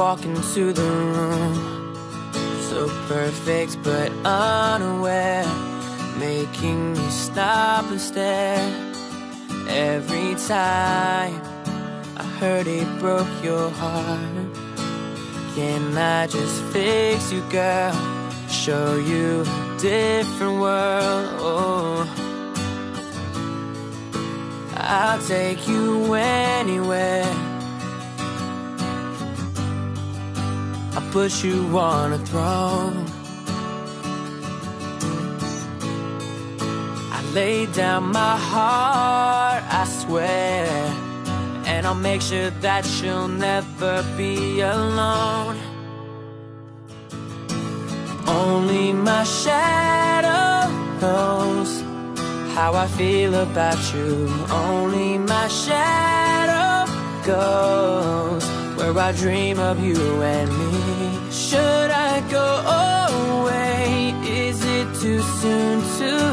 walk into the room. So perfect but unaware, making me stop and stare. Every time I heard it broke your heart. Can I just fix you, girl? Show you a different world. Oh. I'll take you anywhere. I'll put you on a throne. I lay down my heart, I swear. And I'll make sure that you'll never be alone. Only my shadow knows how I feel about you. Only my shadow goes where I dream of you and me. Should I go away? Is it too soon to